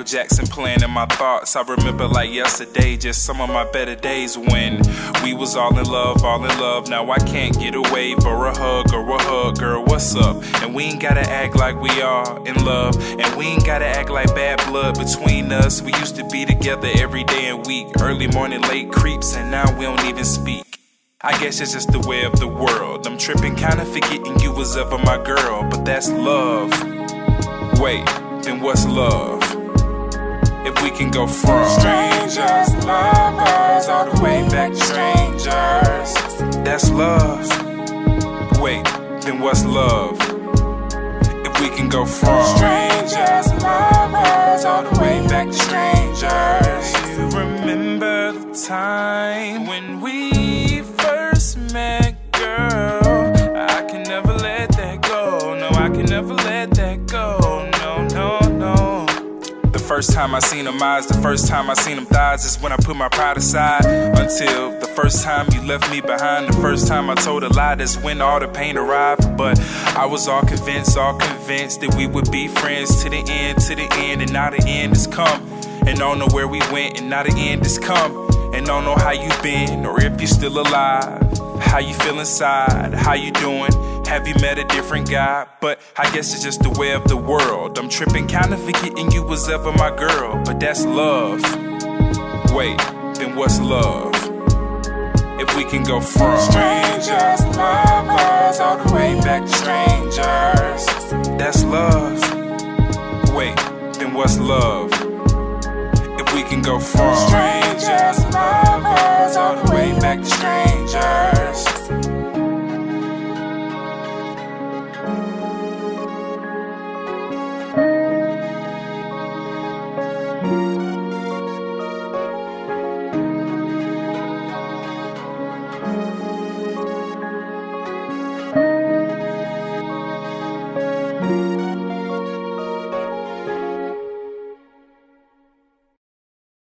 Michael Jackson playing in my thoughts. I remember like yesterday, just some of my better days when we was all in love, all in love. Now I can't get away for a hug or a hug, girl. What's up? And we ain't gotta act like we are in love, and we ain't gotta act like bad blood between us. We used to be together every day and week, early morning, late creeps, and now we don't even speak. I guess it's just the way of the world. I'm tripping, kinda forgetting you was ever my girl, but that's love. Wait, then what's love? We can go from strangers, lovers, all the way back to strangers, that's love. Wait, then what's love? If we can go from strangers, lovers, all the way back to strangers. You remember the time when we first met, girl? I can never let that go. No, I can never let that first time I seen them eyes, the first time I seen them thighs is when I put my pride aside. Until the first time you left me behind, the first time I told a lie, that's when all the pain arrived. But I was all convinced, all convinced that we would be friends to the end, to the end, and now the end has come. And don't know where we went, and now the end has come. And don't know how you been, or if you're still alive. How you feel inside, how you doing? Have you met a different guy? But I guess it's just the way of the world. I'm tripping, kinda forgetting you was ever my girl. But that's love. Wait, then what's love? If we can go from strangers, lovers, all the way back to strangers, that's love. Wait, then what's love? If we can go from strangers,